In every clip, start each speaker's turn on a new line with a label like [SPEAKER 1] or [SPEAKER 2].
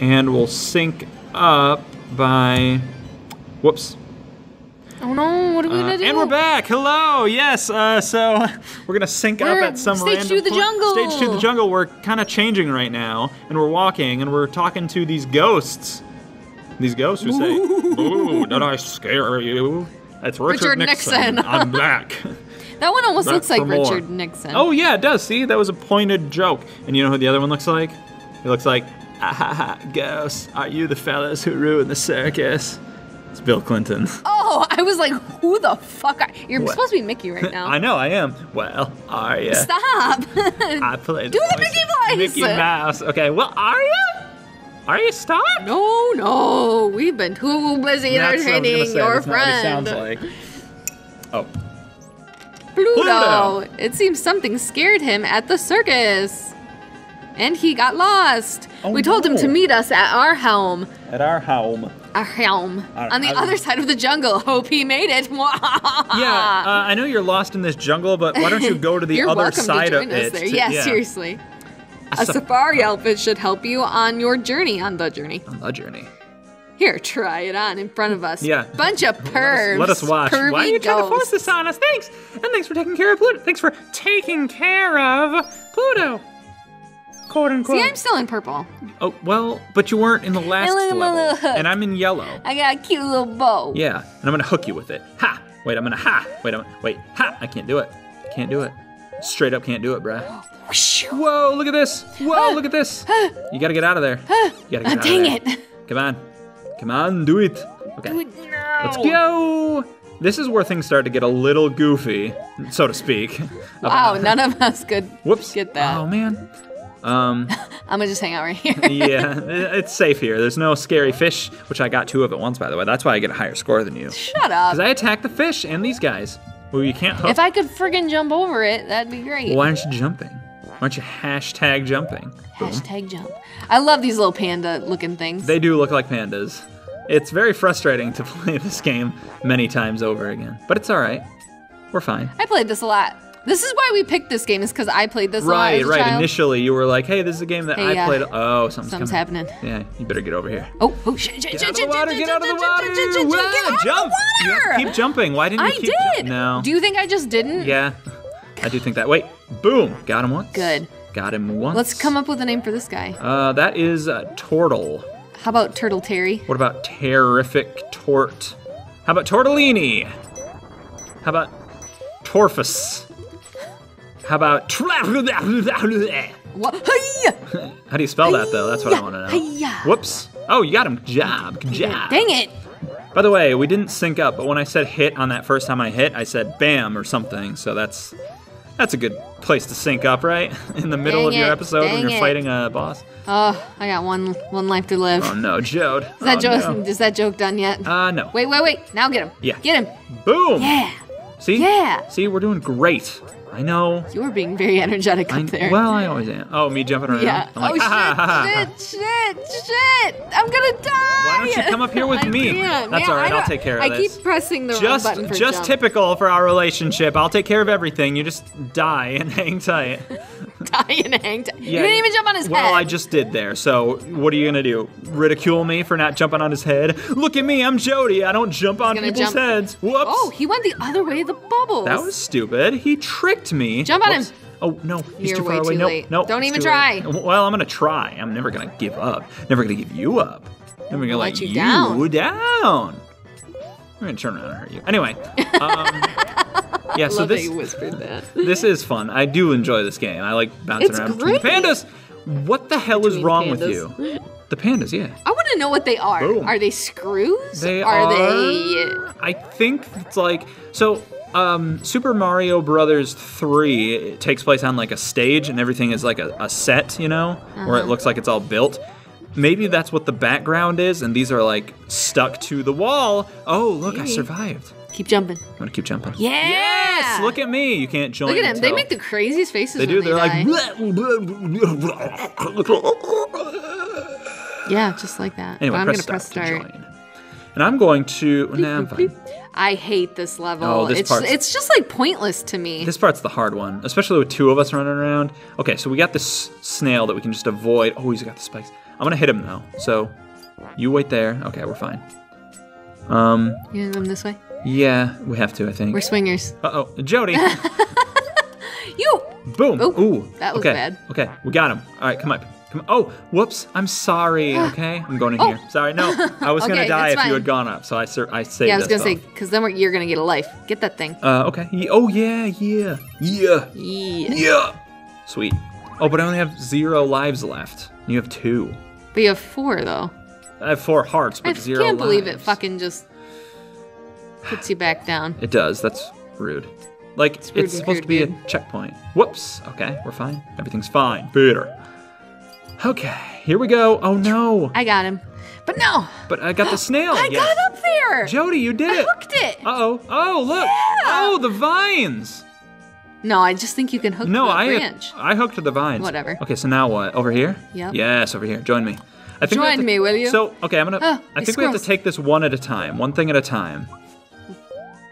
[SPEAKER 1] and we'll sync up by. Whoops.
[SPEAKER 2] Oh no, what are we
[SPEAKER 1] Uh,
[SPEAKER 2] gonna do?
[SPEAKER 1] and we're back. Hello. Yes. Uh, so we're gonna sync
[SPEAKER 2] We're
[SPEAKER 1] up at some
[SPEAKER 2] stage
[SPEAKER 1] random
[SPEAKER 2] two the jungle.
[SPEAKER 1] Stage two the jungle. We're kind of changing right now, and we're walking, and we're talking to these ghosts. These ghosts who say, "Ooh, did I scare you?" That's Richard,
[SPEAKER 2] Richard Nixon.
[SPEAKER 1] I'm back.
[SPEAKER 2] That one almost
[SPEAKER 1] Back
[SPEAKER 2] looks like
[SPEAKER 1] for more.
[SPEAKER 2] Richard Nixon.
[SPEAKER 1] oh yeah, it does. See, that was a pointed joke. And you know who the other one looks like? He looks like, ah, ha, ha, ghosts. Are you the fellas who ruined the circus? It's Bill Clinton.
[SPEAKER 2] Oh, I was like, who the fuck? Are... You're
[SPEAKER 1] What?
[SPEAKER 2] supposed to be Mickey right now.
[SPEAKER 1] I know I am. Well, are you?
[SPEAKER 2] Stop.
[SPEAKER 1] I play
[SPEAKER 2] Do the Mickey voice.
[SPEAKER 1] Mickey Mouse. Okay, well, are you? Are you? Stop.
[SPEAKER 2] no, no, we've been too busy
[SPEAKER 1] That's what I was gonna
[SPEAKER 2] entertaining
[SPEAKER 1] say,
[SPEAKER 2] your
[SPEAKER 1] that's not what he
[SPEAKER 2] friend.
[SPEAKER 1] sounds like. Oh,
[SPEAKER 2] Pluto.
[SPEAKER 1] Pluto.
[SPEAKER 2] It seems something scared him at the circus. And he got lost.
[SPEAKER 1] Oh,
[SPEAKER 2] we told him to meet us at our home.
[SPEAKER 1] at our home.
[SPEAKER 2] Our home.
[SPEAKER 1] Our
[SPEAKER 2] on the
[SPEAKER 1] home.
[SPEAKER 2] other side of the jungle. Hope he made it.
[SPEAKER 1] Yeah, uh, I know you're lost in this jungle, but why don't you go to the other side of
[SPEAKER 2] us
[SPEAKER 1] it? to-
[SPEAKER 2] yeah,
[SPEAKER 1] yeah.
[SPEAKER 2] seriously.
[SPEAKER 1] A
[SPEAKER 2] A
[SPEAKER 1] sa-
[SPEAKER 2] safari outfit should help you on your journey, on the journey.
[SPEAKER 1] on the journey.
[SPEAKER 2] Here, try it on in front of us.
[SPEAKER 1] Yeah.
[SPEAKER 2] Bunch of pervs.
[SPEAKER 1] Let us watch.
[SPEAKER 2] Pervy
[SPEAKER 1] Why are you trying to force this on us? Thanks, and thanks for taking care of Pluto. Thanks for taking care of Pluto. Quote unquote.
[SPEAKER 2] See, I'm still in purple.
[SPEAKER 1] oh well, but you weren't in the last
[SPEAKER 2] look at my
[SPEAKER 1] level,
[SPEAKER 2] hook.
[SPEAKER 1] and I'm in yellow.
[SPEAKER 2] I got a cute little bow.
[SPEAKER 1] Yeah, and I'm gonna hook you with it. Ha! Wait, I'm gonna ha! Wait, I'm wait ha! I can't do it. Can't do it. Straight up, can't do it, bruh. Whoa! Look at this! Whoa! Look at this! You gotta get out of there. You gotta get
[SPEAKER 2] Ah,
[SPEAKER 1] out of
[SPEAKER 2] dang
[SPEAKER 1] there.
[SPEAKER 2] it.
[SPEAKER 1] Come on, come on, do it. Okay.
[SPEAKER 2] Do it now.
[SPEAKER 1] Let's go! This is where things start to get a little goofy, so to speak.
[SPEAKER 2] Wow, none of us could
[SPEAKER 1] Whoops.
[SPEAKER 2] get that.
[SPEAKER 1] Oh man. Um,
[SPEAKER 2] I'm gonna just hang out right here.
[SPEAKER 1] yeah, it's safe here. There's no scary fish, which I got two of at once, by the way. That's why I get a higher score than you.
[SPEAKER 2] Shut up.
[SPEAKER 1] Because I attack the fish and these guys, who you can't hook.
[SPEAKER 2] If I could friggin' jump over it, that'd be great.
[SPEAKER 1] Why aren't you jumping? Why aren't you hashtag jumping? Boom.
[SPEAKER 2] Jump. I love these little panda looking things.
[SPEAKER 1] They do look like pandas. It's very frustrating to play this game many times over again, but it's all right. We're fine.
[SPEAKER 2] I played this a lot. This is why we picked this game, is because I played this
[SPEAKER 1] Right, right.
[SPEAKER 2] child.
[SPEAKER 1] Initially, you were like, "Hey, this is a game that
[SPEAKER 2] Hey,
[SPEAKER 1] I
[SPEAKER 2] yeah.
[SPEAKER 1] played." Oh, something's,
[SPEAKER 2] Something's happening.
[SPEAKER 1] Yeah, you better get over here.
[SPEAKER 2] Oh, oh, shit, shit,
[SPEAKER 1] Get
[SPEAKER 2] shit,
[SPEAKER 1] out of the
[SPEAKER 2] shit,
[SPEAKER 1] water!
[SPEAKER 2] shit,
[SPEAKER 1] Get out of the water!
[SPEAKER 2] shit, shit, shit,
[SPEAKER 1] Wow,
[SPEAKER 2] Get out of
[SPEAKER 1] jump!
[SPEAKER 2] the
[SPEAKER 1] You have to
[SPEAKER 2] water!
[SPEAKER 1] keep jumping. Why didn't you
[SPEAKER 2] I
[SPEAKER 1] keep jumping?
[SPEAKER 2] did.
[SPEAKER 1] No.
[SPEAKER 2] Do you think I just didn't?
[SPEAKER 1] Yeah, I do think that. Wait, boom! Got him once.
[SPEAKER 2] Good.
[SPEAKER 1] Got him once.
[SPEAKER 2] Let's come up with a name for this guy.
[SPEAKER 1] Uh, that is uh, Tortle.
[SPEAKER 2] How about Turtle Terry?
[SPEAKER 1] What about terrific tort? How about tortellini? How about torfus? How about? How do you spell that though? That's what I want to know. Whoops. Oh, you got him. Good job. Good job.
[SPEAKER 2] Dang it!
[SPEAKER 1] By the way, we didn't sync up, but when I said hit on that first time I hit, I said bam or something. So that's that's a good place to sync up, right? In the middle
[SPEAKER 2] Dang
[SPEAKER 1] of your
[SPEAKER 2] it,
[SPEAKER 1] episode when you're
[SPEAKER 2] it.
[SPEAKER 1] fighting a boss.
[SPEAKER 2] Oh, I got one one life to live.
[SPEAKER 1] Oh no, Jode.
[SPEAKER 2] is that
[SPEAKER 1] oh,
[SPEAKER 2] joke?
[SPEAKER 1] no.
[SPEAKER 2] Is that joke done yet?
[SPEAKER 1] Uh, no.
[SPEAKER 2] wait, wait, wait! Now get him.
[SPEAKER 1] Yeah.
[SPEAKER 2] Get him.
[SPEAKER 1] Boom.
[SPEAKER 2] Yeah.
[SPEAKER 1] See?
[SPEAKER 2] Yeah.
[SPEAKER 1] See, we're doing great. I know.
[SPEAKER 2] You were being very energetic
[SPEAKER 1] I,
[SPEAKER 2] up there.
[SPEAKER 1] well, I always am. Oh, me jumping around.
[SPEAKER 2] yeah.
[SPEAKER 1] I'm like,
[SPEAKER 2] oh ah,
[SPEAKER 1] "Ha, ha, ha, ha."
[SPEAKER 2] shit! Shit! Shit! Shit! I'm gonna die.
[SPEAKER 1] Why don't you come up here with me?
[SPEAKER 2] can't.
[SPEAKER 1] That's
[SPEAKER 2] Yeah,
[SPEAKER 1] all right, I'll take care of
[SPEAKER 2] I
[SPEAKER 1] this.
[SPEAKER 2] I keep pressing the
[SPEAKER 1] Just,
[SPEAKER 2] wrong button for
[SPEAKER 1] just
[SPEAKER 2] jump.
[SPEAKER 1] typical for our relationship. I'll take care of everything. You just die and hang tight.
[SPEAKER 2] Die and hang tight. you didn't even jump on his
[SPEAKER 1] well,
[SPEAKER 2] head.
[SPEAKER 1] Well, I just did there. So what are you gonna do? Ridicule me for not jumping on his head? Look at me, I'm Jody. I don't jump on people's
[SPEAKER 2] jump-
[SPEAKER 1] heads. Whoops.
[SPEAKER 2] Oh, he went the other way of the bubbles.
[SPEAKER 1] that was stupid. He tricked me.
[SPEAKER 2] Jump on
[SPEAKER 1] Whoops.
[SPEAKER 2] him.
[SPEAKER 1] Oh no, he's
[SPEAKER 2] You're
[SPEAKER 1] too far
[SPEAKER 2] way
[SPEAKER 1] away.
[SPEAKER 2] too
[SPEAKER 1] no,
[SPEAKER 2] late.
[SPEAKER 1] no.
[SPEAKER 2] Don't even
[SPEAKER 1] too late.
[SPEAKER 2] try.
[SPEAKER 1] Well, I'm gonna try. I'm never gonna give up. Never gonna give you up. Never gonna
[SPEAKER 2] Let
[SPEAKER 1] let,
[SPEAKER 2] you down.
[SPEAKER 1] down. I'm gonna turn around and hurt you. Anyway, um, yeah. So this
[SPEAKER 2] whispered that.
[SPEAKER 1] this is fun. I do enjoy this game. I like bouncing
[SPEAKER 2] It's
[SPEAKER 1] around between the pandas. What the hell is
[SPEAKER 2] Between
[SPEAKER 1] wrong with you? The pandas, yeah.
[SPEAKER 2] I want to know what they are.
[SPEAKER 1] Boom.
[SPEAKER 2] Are they screws?
[SPEAKER 1] They
[SPEAKER 2] are,
[SPEAKER 1] are.
[SPEAKER 2] they?
[SPEAKER 1] I think it's like so. Um, Super Mario Brothers three it takes place on like a stage, and everything is like a, a set, you know, where it
[SPEAKER 2] Uh-huh.
[SPEAKER 1] looks like it's all built. Maybe that's what the background is, and these are like stuck to the wall. Oh, look, I survived.
[SPEAKER 2] Keep jumping.
[SPEAKER 1] I'm gonna keep jumping.
[SPEAKER 2] Yeah.
[SPEAKER 1] Yes, look at me. You can't join.
[SPEAKER 2] Look at him. They make the craziest faces.
[SPEAKER 1] They do. They're
[SPEAKER 2] die.
[SPEAKER 1] like.
[SPEAKER 2] Yeah, just like that.
[SPEAKER 1] Anyway,
[SPEAKER 2] I'm gonna press start.
[SPEAKER 1] And I'm going to. Nah, I'm fine.
[SPEAKER 2] I hate this level.
[SPEAKER 1] Oh, this
[SPEAKER 2] it's
[SPEAKER 1] part's-
[SPEAKER 2] it's just like pointless to me.
[SPEAKER 1] This part's the hard one, especially with two of us running around. Okay, so we got this snail that we can just avoid. Oh, he's got the spikes. I'm gonna hit him though. So you wait there. Okay, we're fine. Um,
[SPEAKER 2] You gonna come this way?
[SPEAKER 1] yeah, we have to. I think.
[SPEAKER 2] We're swingers.
[SPEAKER 1] Uh oh, Jody.
[SPEAKER 2] You!
[SPEAKER 1] Boom.
[SPEAKER 2] Ooh,
[SPEAKER 1] Ooh.
[SPEAKER 2] that was
[SPEAKER 1] okay.
[SPEAKER 2] bad.
[SPEAKER 1] Okay, we got him. All right, come up. Come. On. Oh, whoops. I'm sorry. Okay, I'm going in
[SPEAKER 2] Oh.
[SPEAKER 1] here. Sorry. No, I was gonna die if
[SPEAKER 2] that's
[SPEAKER 1] you had gone up, so I sur- I saved
[SPEAKER 2] Yeah, I was gonna say, because then we're, you're gonna get a life. Get that thing.
[SPEAKER 1] Uh, okay. Ye- Oh yeah, yeah, yeah,
[SPEAKER 2] Yeah.
[SPEAKER 1] yeah. Sweet. Oh, but I only have zero lives left. You have two.
[SPEAKER 2] But you have four, though.
[SPEAKER 1] I have four hearts,
[SPEAKER 2] I
[SPEAKER 1] but zero
[SPEAKER 2] can't believe it fucking just puts you back down.
[SPEAKER 1] It does. That's rude. Like it's,
[SPEAKER 2] rude and
[SPEAKER 1] supposed to be a checkpoint. Whoops. Okay, we're fine. Everything's fine. Peter. Okay, here we go. Oh no!
[SPEAKER 2] I got him. But no!
[SPEAKER 1] But I got the snail.
[SPEAKER 2] I
[SPEAKER 1] yes.
[SPEAKER 2] got up there!
[SPEAKER 1] Jody, you did
[SPEAKER 2] I
[SPEAKER 1] it.
[SPEAKER 2] hooked it!
[SPEAKER 1] Uh oh. Oh look.
[SPEAKER 2] Yeah.
[SPEAKER 1] Oh the vines.
[SPEAKER 2] No, I just think you can hook
[SPEAKER 1] No,
[SPEAKER 2] the
[SPEAKER 1] I
[SPEAKER 2] branch.
[SPEAKER 1] I hooked to the vines.
[SPEAKER 2] Whatever.
[SPEAKER 1] Okay, so now what? Over here?
[SPEAKER 2] Yep.
[SPEAKER 1] Yes, over here. Join me. I think
[SPEAKER 2] Join
[SPEAKER 1] to-
[SPEAKER 2] me, will you?
[SPEAKER 1] So okay, I'm gonna.
[SPEAKER 2] Ah,
[SPEAKER 1] I think we have to take this one at a time, one thing at a time.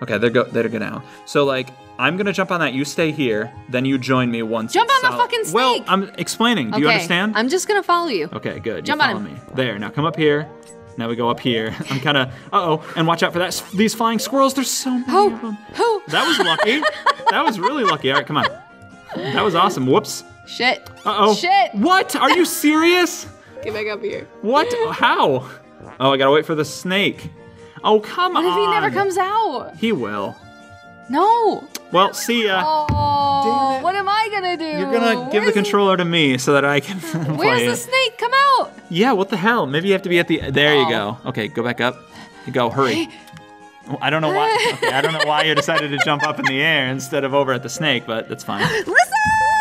[SPEAKER 1] Okay, they're go. They're go now. So like, I'm gonna jump on that. You stay here. Then you join me once.
[SPEAKER 2] Jump on the fucking
[SPEAKER 1] Well. I'm explaining. Do you understand?
[SPEAKER 2] I'm just gonna follow you.
[SPEAKER 1] Okay, good.
[SPEAKER 2] Jump
[SPEAKER 1] you
[SPEAKER 2] on
[SPEAKER 1] follow
[SPEAKER 2] him.
[SPEAKER 1] me. There. Now come up here. Now we go up here. I'm kind of. Uh oh. And watch out for that. These flying squirrels. There's so many of
[SPEAKER 2] Oh,
[SPEAKER 1] them.
[SPEAKER 2] oh,
[SPEAKER 1] That was lucky. that was really lucky. All right, come on. That was awesome. Whoops.
[SPEAKER 2] shit.
[SPEAKER 1] Uh oh.
[SPEAKER 2] Shit.
[SPEAKER 1] What? Are you serious?
[SPEAKER 2] Get back up here.
[SPEAKER 1] What? How? Oh, I gotta wait for the snake. Oh, come
[SPEAKER 2] What
[SPEAKER 1] on.
[SPEAKER 2] if he never comes out?
[SPEAKER 1] He will.
[SPEAKER 2] No.
[SPEAKER 1] Well, see ya.
[SPEAKER 2] Oh, what am I gonna do?
[SPEAKER 1] You're gonna give the
[SPEAKER 2] Where's
[SPEAKER 1] controller to me so that I can play
[SPEAKER 2] Where's
[SPEAKER 1] play
[SPEAKER 2] the snake? Come out.
[SPEAKER 1] Yeah, what the hell? Maybe you have to be at the. There you
[SPEAKER 2] Oh.
[SPEAKER 1] go. Okay, go back up. You go. Hurry. I don't know why. Okay, I don't know why you decided to jump up in the air instead of over at the snake, but that's fine.
[SPEAKER 2] Listen.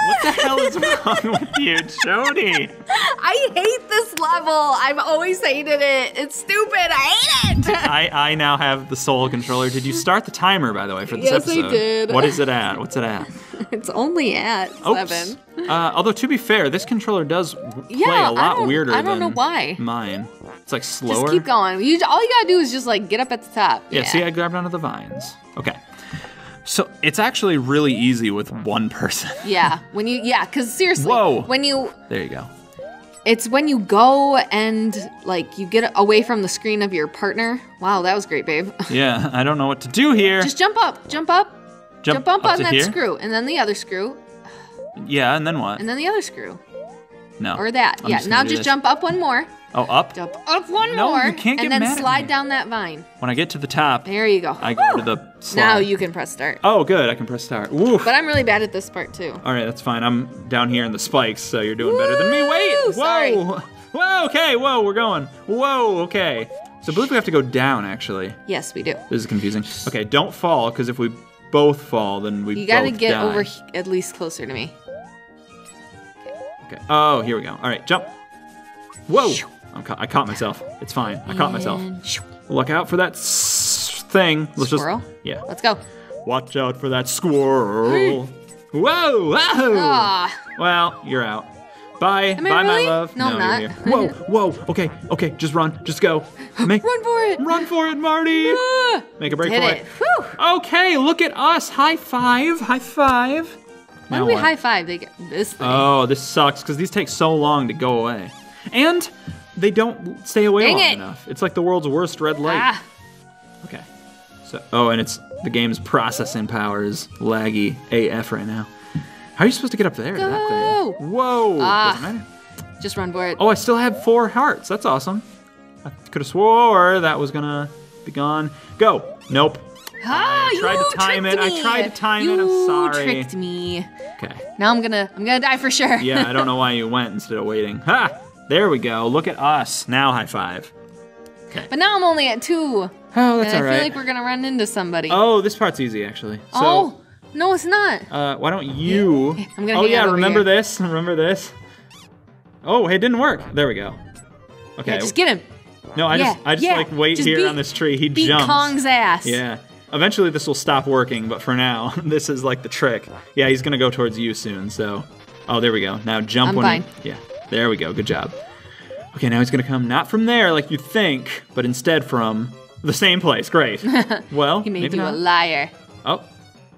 [SPEAKER 1] What the hell is wrong with you, Jody?
[SPEAKER 2] I hate this level. I've always hated it. It's stupid. I hate it.
[SPEAKER 1] I, I now have the soul controller. Did you start the timer, by the way, for this
[SPEAKER 2] Yes, I
[SPEAKER 1] episode?
[SPEAKER 2] did.
[SPEAKER 1] What is it at? What's it at?
[SPEAKER 2] it's only at
[SPEAKER 1] Oops.
[SPEAKER 2] seven.
[SPEAKER 1] Uh, although to be fair, this controller does play
[SPEAKER 2] Yeah,
[SPEAKER 1] a
[SPEAKER 2] I
[SPEAKER 1] lot weirder
[SPEAKER 2] I don't know
[SPEAKER 1] than
[SPEAKER 2] why.
[SPEAKER 1] mine. It's like slower.
[SPEAKER 2] Just keep going. You, all you gotta do is just like get up at the top.
[SPEAKER 1] Yeah, see, I grabbed onto the vines. Okay. So it's actually really easy with one person.
[SPEAKER 2] yeah. When you yeah, because seriously,
[SPEAKER 1] Whoa.
[SPEAKER 2] when you
[SPEAKER 1] There you go.
[SPEAKER 2] it's when you go and like you get away from the screen of your partner. Wow, that was great, babe.
[SPEAKER 1] Yeah, I don't know what to do here.
[SPEAKER 2] just jump up, jump up, jump, up, on that
[SPEAKER 1] here?
[SPEAKER 2] screw, and then the other screw,
[SPEAKER 1] Yeah, and then what?
[SPEAKER 2] and then the other screw,
[SPEAKER 1] no.
[SPEAKER 2] or that.
[SPEAKER 1] I'm
[SPEAKER 2] yeah.
[SPEAKER 1] just
[SPEAKER 2] now just
[SPEAKER 1] this.
[SPEAKER 2] jump up one more,
[SPEAKER 1] Oh, up?
[SPEAKER 2] jump up one
[SPEAKER 1] No,
[SPEAKER 2] more,
[SPEAKER 1] you can't get
[SPEAKER 2] and then
[SPEAKER 1] mad
[SPEAKER 2] slide down that vine.
[SPEAKER 1] When I get to the top,
[SPEAKER 2] There you go.
[SPEAKER 1] I go to the slide.
[SPEAKER 2] Now you can press start.
[SPEAKER 1] Oh, good. I can press start. Woo.
[SPEAKER 2] But I'm really bad at this part too.
[SPEAKER 1] All right, that's fine. I'm down here in the spikes, so you're doing better than me. Wait! Whoa!
[SPEAKER 2] sorry.
[SPEAKER 1] Whoa! Okay. Whoa! We're going. Whoa! Okay. So I believe we have to go down. Actually,
[SPEAKER 2] Yes, we do.
[SPEAKER 1] this is confusing. Okay, don't fall, because if we both fall, then we
[SPEAKER 2] You gotta get
[SPEAKER 1] die.
[SPEAKER 2] over at least closer to me.
[SPEAKER 1] Okay. Oh, here we go. All right, jump. Whoa! I'm ca- I caught myself. It's fine. I caught myself.
[SPEAKER 2] And shoo,
[SPEAKER 1] Look out for that s- thing. Let's
[SPEAKER 2] Squirrel?
[SPEAKER 1] just. Yeah.
[SPEAKER 2] Let's go.
[SPEAKER 1] Watch out for that squirrel. Whoa! Whoa!
[SPEAKER 2] Ah,
[SPEAKER 1] Well, you're out. Bye.
[SPEAKER 2] Am I
[SPEAKER 1] Bye,
[SPEAKER 2] really?
[SPEAKER 1] my love.
[SPEAKER 2] No, I'm
[SPEAKER 1] you're
[SPEAKER 2] not.
[SPEAKER 1] here. Whoa, whoa. Okay, okay. Just run. Just go. Make,
[SPEAKER 2] run for it.
[SPEAKER 1] Run for it, Marty.
[SPEAKER 2] Ah,
[SPEAKER 1] Make a break
[SPEAKER 2] Did
[SPEAKER 1] for
[SPEAKER 2] it.
[SPEAKER 1] it.
[SPEAKER 2] Whew.
[SPEAKER 1] Okay, look at us. High five. High five.
[SPEAKER 2] Why do we
[SPEAKER 1] what?
[SPEAKER 2] high five? They get this thing.
[SPEAKER 1] Oh, this sucks because these take so long to go away. And they don't stay away
[SPEAKER 2] Dang
[SPEAKER 1] long
[SPEAKER 2] it.
[SPEAKER 1] enough. It's like the world's worst red light.
[SPEAKER 2] ah,
[SPEAKER 1] Okay. So, oh, and it's the game's processing power is laggy AF right now. How are you supposed to get up there? That
[SPEAKER 2] Go.
[SPEAKER 1] thing? Whoa.
[SPEAKER 2] Ah.
[SPEAKER 1] Doesn't matter.
[SPEAKER 2] just run for it.
[SPEAKER 1] Oh, I still have four hearts. That's awesome. I could have swore that was gonna be gone. Go. Nope.
[SPEAKER 2] ah,
[SPEAKER 1] I tried
[SPEAKER 2] you
[SPEAKER 1] to time it. I
[SPEAKER 2] Me.
[SPEAKER 1] tried to time
[SPEAKER 2] you
[SPEAKER 1] it. I'm sorry.
[SPEAKER 2] tricked me.
[SPEAKER 1] Okay.
[SPEAKER 2] Now I'm gonna, I'm gonna die for sure.
[SPEAKER 1] Yeah, I don't know why you went instead of waiting. Ha! There we go. Look at us. Now high five. Okay.
[SPEAKER 2] but now I'm only at two,
[SPEAKER 1] Oh, that's
[SPEAKER 2] and I feel like we're gonna run into somebody.
[SPEAKER 1] oh, this part's easy actually. So,
[SPEAKER 2] oh, no, it's not.
[SPEAKER 1] uh, why don't you?
[SPEAKER 2] I'm gonna
[SPEAKER 1] oh yeah, remember
[SPEAKER 2] here.
[SPEAKER 1] this? Remember this? Oh, it didn't work. There we go. Okay.
[SPEAKER 2] Yeah, just get him.
[SPEAKER 1] no, I just I just
[SPEAKER 2] yeah.
[SPEAKER 1] like wait
[SPEAKER 2] Just
[SPEAKER 1] here
[SPEAKER 2] beat-
[SPEAKER 1] on this tree. He
[SPEAKER 2] Beat
[SPEAKER 1] jumps.
[SPEAKER 2] Kong's ass.
[SPEAKER 1] Yeah. Eventually this will stop working, but for now, this is like the trick. Yeah, he's gonna go towards you soon, so Oh, there we go. Now jump
[SPEAKER 2] I'm
[SPEAKER 1] when
[SPEAKER 2] fine.
[SPEAKER 1] he- Yeah. There we go. Good job. Okay, now he's gonna come not from there like you think, but instead from the same place. Great. Well,
[SPEAKER 2] He made you
[SPEAKER 1] not.
[SPEAKER 2] a liar.
[SPEAKER 1] Oh,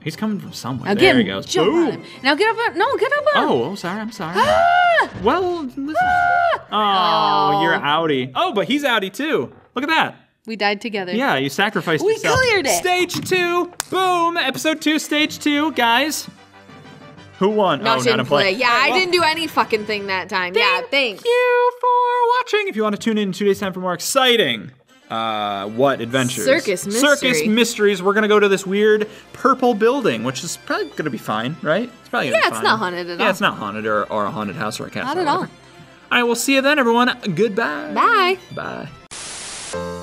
[SPEAKER 1] He's coming from somewhere.
[SPEAKER 2] Now
[SPEAKER 1] there
[SPEAKER 2] get
[SPEAKER 1] he goes.
[SPEAKER 2] Jump on him. Now get up on. No, get up on.
[SPEAKER 1] Oh, oh, sorry. I'm sorry. Ah! Well, listen. Oh, you're outie. Oh, but he's outie too. Look at that.
[SPEAKER 2] We died together.
[SPEAKER 1] Yeah, you sacrificed
[SPEAKER 2] We
[SPEAKER 1] yourself.
[SPEAKER 2] cleared it.
[SPEAKER 1] Stage two. Boom. Episode two, stage two, guys. Who won?
[SPEAKER 2] Not
[SPEAKER 1] oh,
[SPEAKER 2] in
[SPEAKER 1] not in
[SPEAKER 2] play.
[SPEAKER 1] play.
[SPEAKER 2] Yeah, I
[SPEAKER 1] Well,
[SPEAKER 2] didn't do any fucking thing that time. yeah, thanks.
[SPEAKER 1] Thank you for watching. If you want to tune in in two days' time for more exciting, uh, what adventures?
[SPEAKER 2] Circus
[SPEAKER 1] mysteries.
[SPEAKER 2] Circus
[SPEAKER 1] mysteries. We're gonna go to this weird purple building, which is probably gonna be fine, right? It's probably gonna
[SPEAKER 2] Yeah,
[SPEAKER 1] be
[SPEAKER 2] it's
[SPEAKER 1] fine.
[SPEAKER 2] not haunted at
[SPEAKER 1] Yeah,
[SPEAKER 2] all.
[SPEAKER 1] it's not haunted or, or a haunted house or a castle.
[SPEAKER 2] Not
[SPEAKER 1] or
[SPEAKER 2] at all.
[SPEAKER 1] All right, we'll see you then, everyone. Goodbye.
[SPEAKER 2] Bye.
[SPEAKER 1] Bye.